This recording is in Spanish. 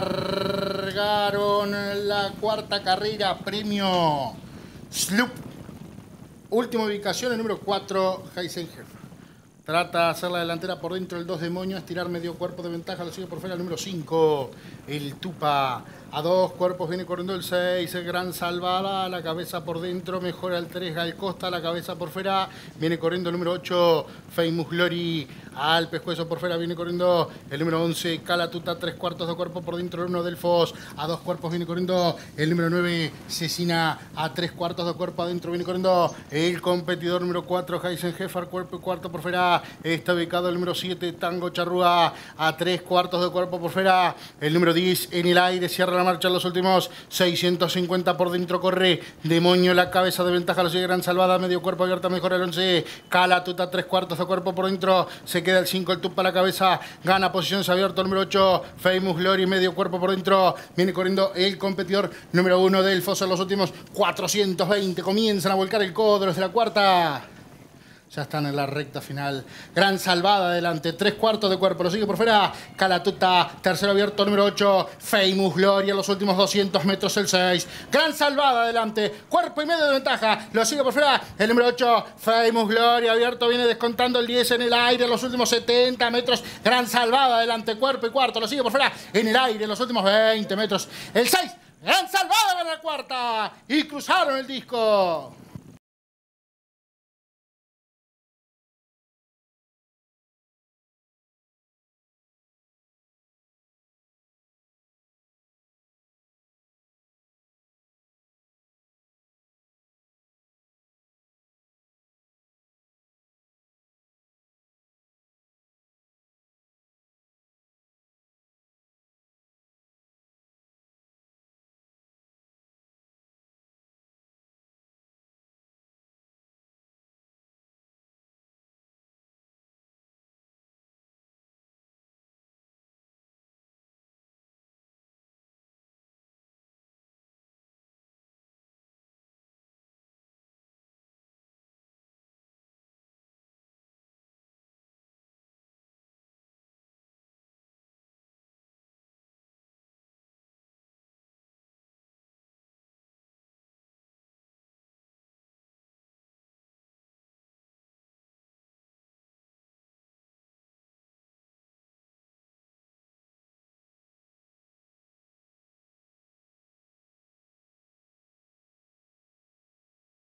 largaron la cuarta carrera, premio Sloop. Última ubicación, el número 4, Heisenberg. Trata de hacer la delantera por dentro el 2 demonios, estirar medio cuerpo de ventaja, lo sigue por fuera el número 5, el Tupa. A dos cuerpos viene corriendo el 6, el Gran Salvada, la cabeza por dentro, mejora el 3, Gal Costa, la cabeza por fuera, viene corriendo el número 8, Famous Glory, al pescuezo por fuera, viene corriendo el número 11, Calatuta, tres cuartos de cuerpo por dentro, el 1 Delfos, a dos cuerpos viene corriendo el número 9, Cecina, a tres cuartos de cuerpo adentro, viene corriendo el competidor número 4, Heisenheffer, cuerpo y cuarto por fuera, está ubicado el número 7, Tango Charrúa, a tres cuartos de cuerpo por fuera, el número 10 en el aire, cierra la marcha los últimos 650 por dentro, corre Demonio, la cabeza de ventaja, lo sigue Gran Salvada, medio cuerpo abierta, mejor el 11, Calatuta, tres cuartos de cuerpo por dentro, se queda el 5, el Tupa la cabeza, gana posición, se abierto número 8, Famous Glory, medio cuerpo por dentro, viene corriendo el competidor número 1 del Foso en los últimos 420, comienzan a volcar el codo desde la cuarta. Ya están en la recta final. Gran salvada adelante. Tres cuartos de cuerpo. Lo sigue por fuera. Calatuta. Tercero abierto número 8. Famous Gloria. Los últimos 200 metros el 6. Gran salvada adelante. Cuerpo y medio de ventaja. Lo sigue por fuera. El número 8. Famous Gloria. Abierto. Viene descontando el 10 en el aire. Los últimos 70 metros. Gran salvada adelante. Cuerpo y cuarto. Lo sigue por fuera. En el aire. Los últimos 20 metros. El 6. Gran salvada en la cuarta. Y cruzaron el disco.